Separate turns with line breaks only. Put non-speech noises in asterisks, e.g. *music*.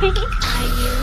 *laughs* Are you